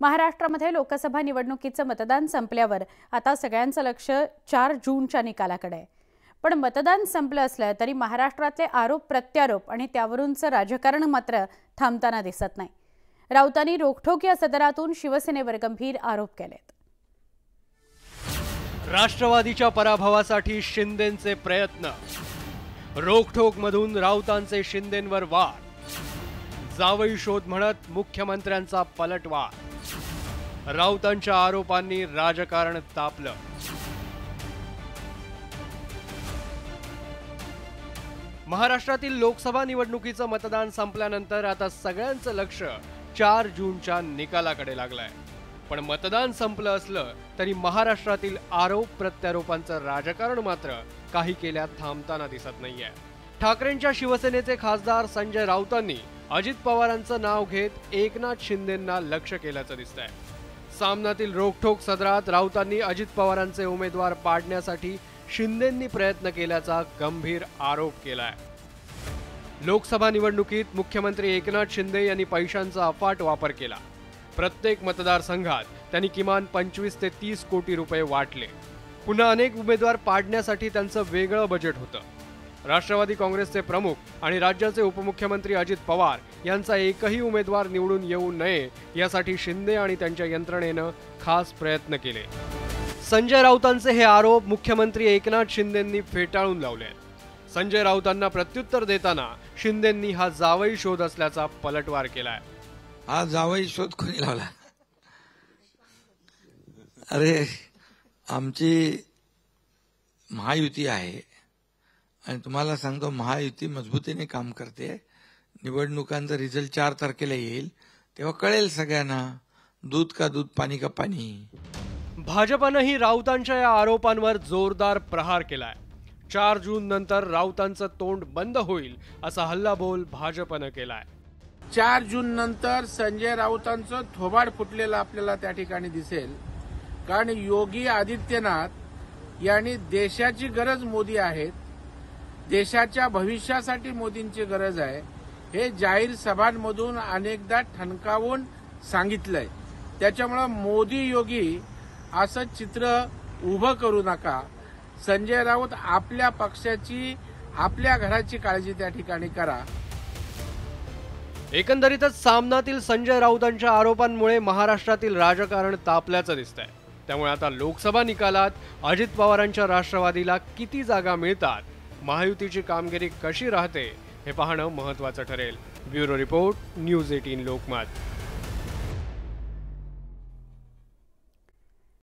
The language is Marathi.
महाराष्ट्रामध्ये लोकसभा निवडणुकीचं मतदान संपल्यावर आता सगळ्यांचं लक्ष चार जूनच्या निकालाकडे आहे. पण मतदान संपलं असलं तरी महाराष्ट्रातले आरोप प्रत्यारोप आणि त्यावरूनचं राजकारण मात्र थांबताना दिसत नाही. राऊतांनी रोखठोक या सदरातून शिवसेनेवर गंभीर आरोप केलेत. राष्ट्रवादीच्या पराभवासाठी शिंदेचे प्रयत्न. रोखठोक मधून राऊतांचे शिंदेंवर वार जावई शोध म्हणत मुख्यमंत्र्यांचा पलटवार. राऊतांच्या आरोपांनी राजकारण तापलं. महाराष्ट्रातील लोकसभा निवडणुकीचं मतदान संपल्यानंतर आता सगळ्यांचं लक्ष चार जूनच्या निकालाकडे लागलंय. पण मतदान संपलं असलं तरी महाराष्ट्रातील आरोप प्रत्यारोपांचं राजकारण मात्र काही केल्यात थांबताना दिसत नाहीये. ठाकरेंच्या शिवसेनेचे खासदार संजय राऊतांनी अजित पवारांचं नाव घेत एकनाथ शिंदेंना लक्ष केल्याचं दिसतंय. सामनातील रोखठोक सदरात राऊतांनी अजित पवारांचे उमेदवार पाडण्यासाठी शिंदेंनी प्रयत्न केल्याचा गंभीर आरोप केलाय. लोकसभा निवडणुकीत मुख्यमंत्री एकनाथ शिंदे यांनी पैशांचा अफाट वापर केला. प्रत्येक मतदारसंघात त्यांनी किमान पंचवीस ते तीस कोटी रुपये वाटले. पुन्हा अनेक उमेदवार पाडण्यासाठी त्यांचं वेगळं बजेट होतं. राष्ट्रवादी काँग्रेसचे प्रमुख आणि राज्याचे उपमुख्यमंत्री अजित पवार यांचा एकही उमेदवार निवडून येऊ नये यासाठी शिंदे आणि त्यांच्या यंत्रणेनं खास प्रयत्न केले. संजय राऊतांचे हे आरोप मुख्यमंत्री एकनाथ शिंदेंनी फेटाळून लावले आहेत संजय राऊतांना प्रत्युत्तर देताना शिंदेंनी हा जावई शोध असल्याचा पलटवार केलाय. हा जावई शोध कोणी लावला? अरे आमची महायुती आहे. आणि तुम्हाला सांगतो महायुती मजबूतीने काम करते. निवडणुकांचा रिझल्ट चार तारखेला येईल. तेव्हा कळेल सगळ्यांना दूध का दूध पाणी का पाणी. भाजपनंही राऊतांच्या या आरोपांवर जोरदार प्रहार केलाय. चार जून नंतर राऊतांचं तोंड बंद होईल असा हल्लाबोल भाजपनं केलाय. चार जून नंतर संजय राऊतांचं थोबाड फुटलेलं आपल्याला त्या ठिकाणी दिसेल. कारण योगी आदित्यनाथ यांनी देशाची गरज मोदी आहेत. देशाच्या भविष्यासाठी मोदींची गरज आहे. हे जाहीर सभांमधून अनेकदा ठणकावून सांगितलंय. त्याच्यामुळं मोदी योगी असं चित्र उभं करू नका. संजय राऊत आपल्या पक्षाची आपल्या घराची काळजी त्या ठिकाणी करा. एकंदरीतच सामनातील संजय राऊतांच्या आरोपांमुळे महाराष्ट्रातील राजकारण तापल्याचं दिसतंय. त्यामुळे आता लोकसभा निकालात अजित पवारांच्या राष्ट्रवादीला किती जागा मिळतात महायुतीची कामगिरी कशी राहते हे पाहणं महत्वाचं ठरेल. Bureau report news eighteen Lokmat.